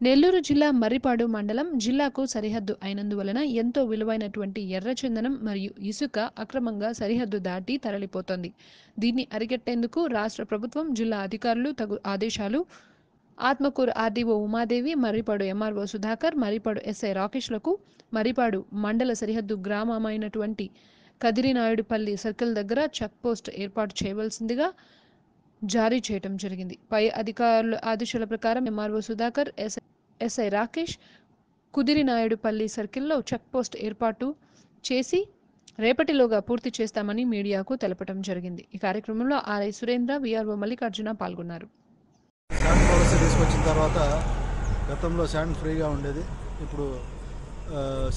నెల్లూరు జిల్లా మర్రిపాడు మండలం జిల్లాకు సరిహద్దు అయినందువలన ఎంతో విలువైనటువంటి ఎర్రచందనం మరియు ఇసుక అక్రమంగా సరిహద్దు దాటి తరలిపోతోంది. దీన్ని అరికట్టేందుకు రాష్ట్ర ప్రభుత్వం జిల్లా అధికారులు తగు ఆదేశాలు Atmakur RDO Umadevi Marripadu MRO Sudhakar Marripadu SI రాకేష్లకు Marripadu మండల సరిహద్దు గ్రామమైనటువంటి కదిరినాయుడుపల్లి సర్కిల్ దగ్గర చెక్ పోస్ట్ ఏర్పాటు చేయవలసిందిగా జారీ చేయటం జరిగింది. పై అధికారుల ఆదేశాల ప్రకారం MRO Sudhakar SI SI Rakesh Kudirinayudupalli సర్కిల్లో చెక్పోస్ట్ ఏర్పాటు చేసి రేపటిలోగా పూర్తి చేస్తామని మీడియాకు తెలపడం జరిగింది. ఈ కార్యక్రమంలో ఆర్ఐ సురేంద్ర విఆర్ఓ మల్లికార్జున పాల్గొన్నారు. శాండ్ పాలసీ తీసుకొచ్చిన తర్వాత గతంలో శాండ్ ఫ్రీగా ఉండేది. ఇప్పుడు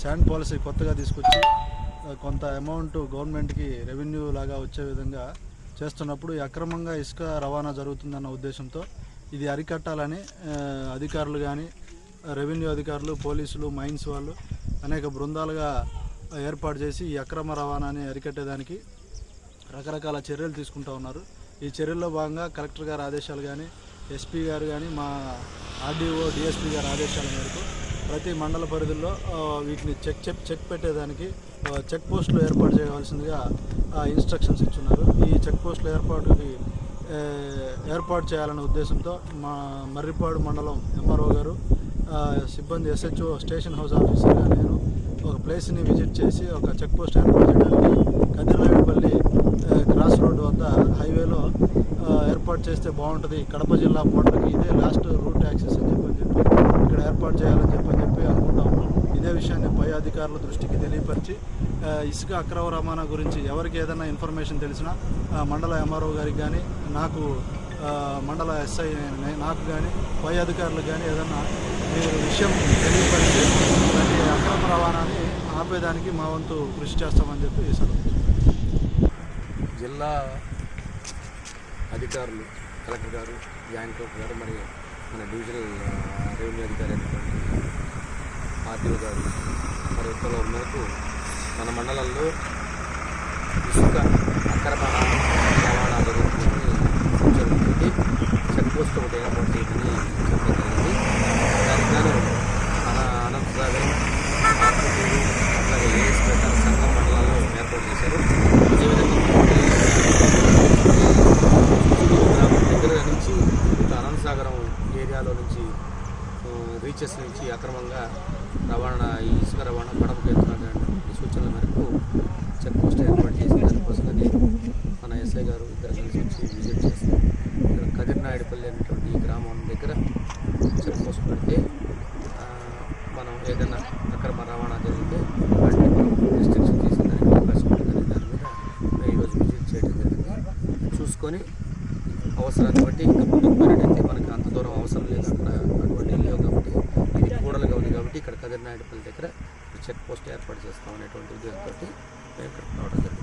శాండ్ పాలసీ కొత్తగా తీసుకొచ్చి కొంత అమౌంట్ గవర్నమెంట్కి రెవెన్యూ లాగా వచ్చే విధంగా చేస్తున్నప్పుడు అక్రమంగా ఇసుక రవాణా జరుగుతుందన్న ఉద్దేశంతో ఇది అరికట్టాలని అధికారులు కానీ రెవెన్యూ అధికారులు పోలీసులు మైన్స్ వాళ్ళు అనేక బృందాలుగా ఏర్పాటు చేసి ఈ అక్రమ రవాణాని అరికట్టేదానికి రకరకాల చర్యలు తీసుకుంటూ ఉన్నారు. ఈ చర్యల్లో భాగంగా కలెక్టర్ గారి ఆదేశాలు కానీ ఎస్పీ గారు కానీ మా ఆర్డీఓ డిఎస్పీ గారి ఆదేశాల మేరకు ప్రతి మండల పరిధిలో వీటిని చెక్ చెక్ చెక్ పెట్టేదానికి చెక్ పోస్టులు ఏర్పాటు చేయవలసిందిగా ఇన్స్ట్రక్షన్స్ ఇచ్చున్నారు. ఈ చెక్ పోస్టుల ఏర్పాటుకి ఏర్పాటు చేయాలనే ఉద్దేశంతో మా మర్రిపాడు మండలం ఎంఆర్ఓ గారు సిబ్బంది ఎస్హెచ్ఓ స్టేషన్ హౌస్ ఆఫీసర్గా నేను ఒక ప్లేస్ని విజిట్ చేసి ఒక చెక్ పోస్ట్ ఏర్పాటు చేయడానికి కదిరినాయుడుపల్లి క్రాస్ రోడ్డు వద్ద హైవేలో ఏర్పాటు చేస్తే బాగుంటుంది. కడప జిల్లా బోర్డర్కి ఇదే లాస్ట్ రూట్ యాక్సెస్ అని చెప్పని చెప్పి ఇక్కడ ఏర్పాటు చేయాలని చెప్పని చెప్పి అనుకుంటాము ఇదే విషయాన్ని పై అధికారుల దృష్టికి తెలియపరిచి ఇసుక అక్రమ రవాణా గురించి ఎవరికి ఏదైనా ఇన్ఫర్మేషన్ తెలిసినా మండల ఎంఆర్ఓ గారికి కానీ నాకు మండల ఎస్ఐ నాకు కానీ పై అధికారులకు కానీ ఏదన్నా మీరు విషయం తెలియపరిచి ఇలాంటి అక్రమ రవాణాని ఆపేదానికి మా వంతు కృషి చేస్తామని చెప్పి ఈ జిల్లా అధికారులు కలెక్టర్ గారు జాయింట్ కలెక్టర్ గారు మరి మన డివిజనల్ రెవెన్యూ అధికారి ఆర్టీఓ గారు మరి ఉత్తర్వుల మేరకు మన మండలంలో ఇసుక అక్రమ నుంచి రీచెస్ నుంచి అక్రమంగా రవాణా ఈ ఇసుక రవాణా పడవకు వెళ్తున్నటువంటి సూచనల మేరకు చెక్ పోస్ట్ ఏర్పాటు చేసి దానికోసం మన ఎస్ఐ గారు ఇద్దరు కలిసి వచ్చి విజిట్ చేస్తాం ఇక్కడ అనేటువంటి ఈ గ్రామం దగ్గర చెక్ పోస్ట్ పెడితే మనం ఏదైనా అక్రమ రవాణా జరిగితే వాటిని మనం రిస్ట్రిక్షన్ చేసేదానికి అవకాశం ఉంటుందని దాని మీద ఈరోజు విజిట్ చేయడం జరిగింది. చూసుకొని అవసరాన్ని బట్టి ఇంకా ముందుకు పోయినట్టయితే మనకి అంత దూరం అవసరం లేదు అక్కడ. అటువంటి లేవు కాబట్టి ఇది కూడలుగా ఉంది కాబట్టి ఇక్కడ కదిరినాయుడుపల్లి దగ్గర చెక్ పోస్ట్ ఏర్పాటు చేస్తాం అనేటువంటి ఉద్దేశంతో మేము ఇక్కడ రావడం జరిగింది.